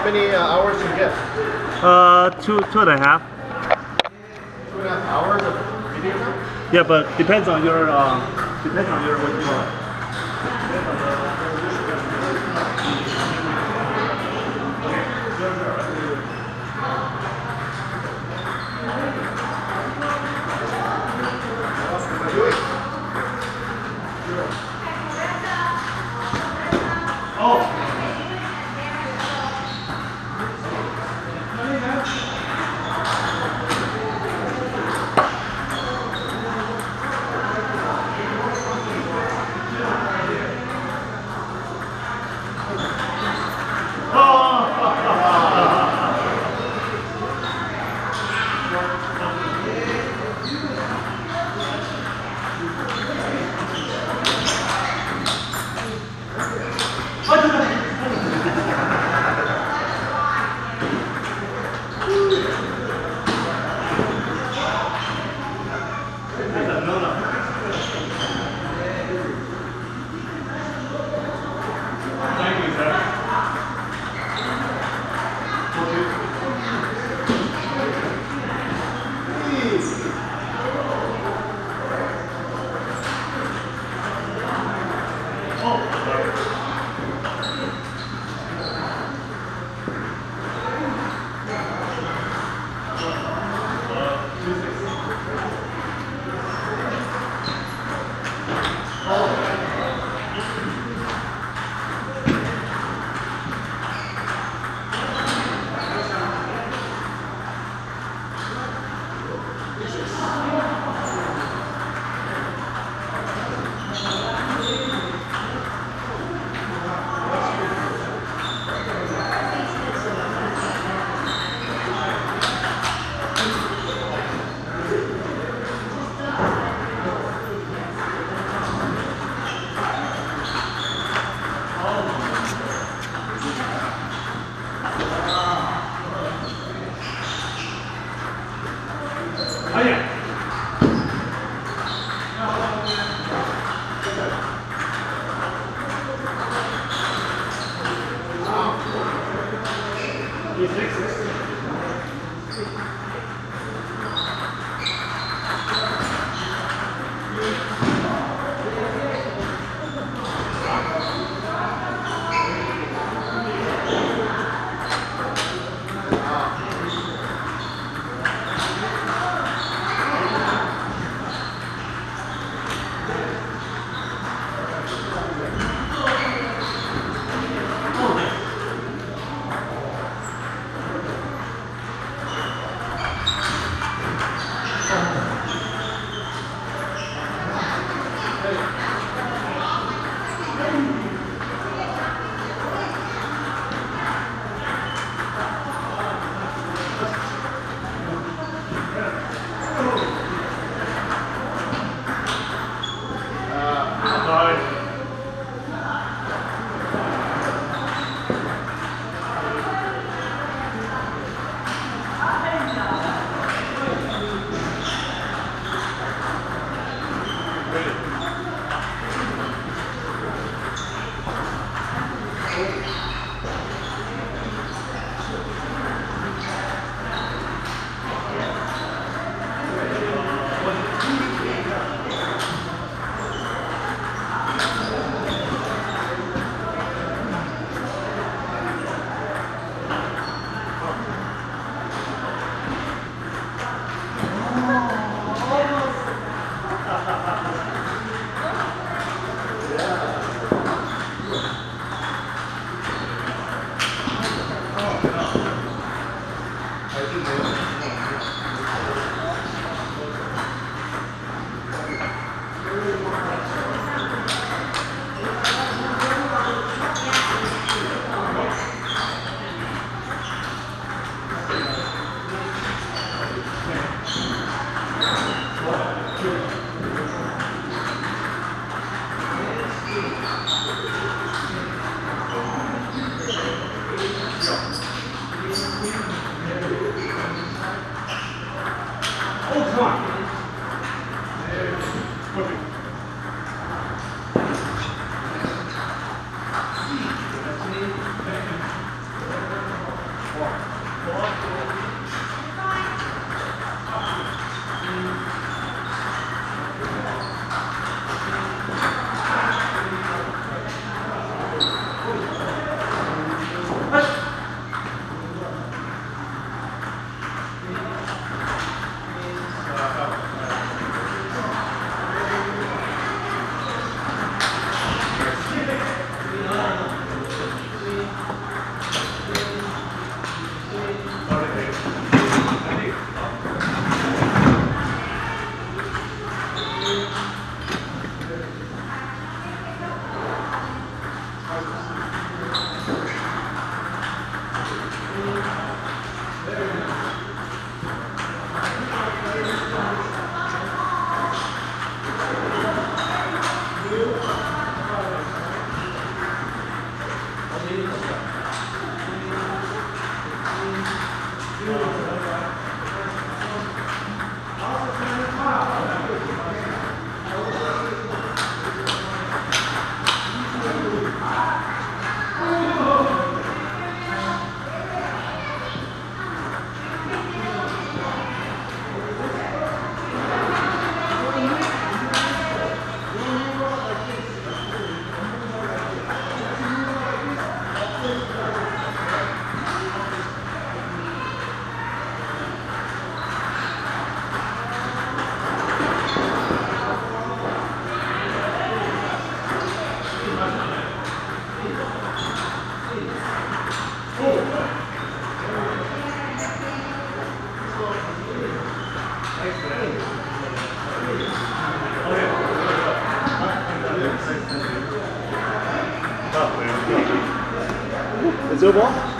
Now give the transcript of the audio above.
how many uh, hours you get? Uh, two, two and a half. Two and a half hours of video time? Yeah, but depends on your, um, depends on your what you want. Oh! Yes, sir. Perfect. Seu bom?